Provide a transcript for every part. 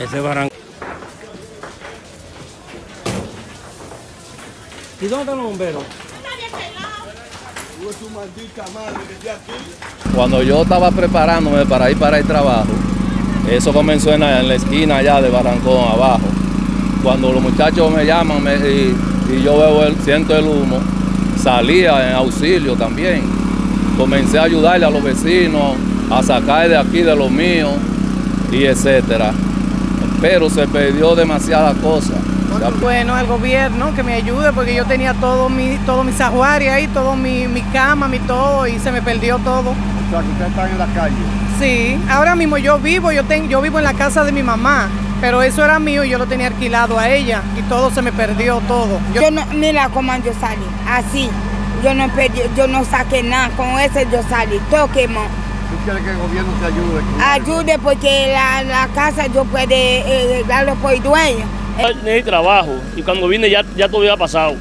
Ese barranco. ¿Y dónde están los bomberos? Cuando yo estaba preparándome para ir para el trabajo, eso comenzó en la, esquina allá de Barrancón, abajo. Cuando los muchachos me llaman y, y yo veo el, siento el humo, salía en auxilio también. Comencé a ayudarle a los vecinos, a sacar de aquí de los míos y etcétera. Pero se perdió demasiadas cosas. Ya- Bueno, al gobierno que me ayude porque yo tenía todo mi, todo mis ajuarios ahí, todo mi, mi cama, mi todo y se me perdió todo. O sea, que ustedes están en la calle. Sí, ahora mismo yo vivo, yo, ten- yo vivo en la casa de mi mamá, pero eso era mío y yo lo tenía alquilado a ella y todo se me perdió, todo. Yo- Yo no, mira cómo yo salí, así. Yo no perdí, yo no saqué nada, con ese yo salí, todo quemó. ¿Tú quieres que el gobierno te ayude? Ayude porque la, la casa yo puedo eh, darlo por dueño. Necesito trabajo y cuando vine ya, ya todo había pasado.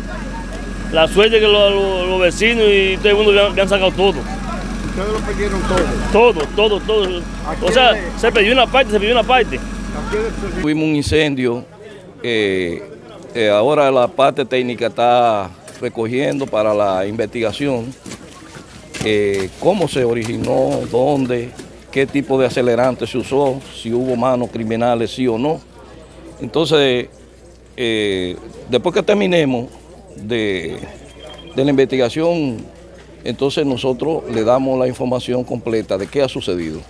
La suerte que los, los- los vecinos y todo el mundo me han, me han sacado todo. Ustedes lo perdieron todo. Todo, todo, todo. O sea, se perdió una parte, se perdió una parte. ¿A quiénes se- Tuvimos un incendio que eh, ahora la parte técnica está recogiendo para la investigación eh, cómo se originó, dónde, qué tipo de acelerante se usó, si hubo manos criminales, sí o no. Entonces, eh, después que terminemos de, de la investigación, entonces nosotros le damos la información completa de qué ha sucedido.